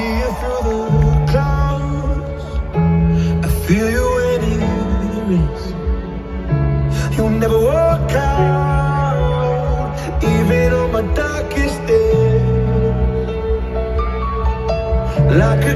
disappear through the clouds I feel you when you race You'll never walk out Even on my darkest day. Like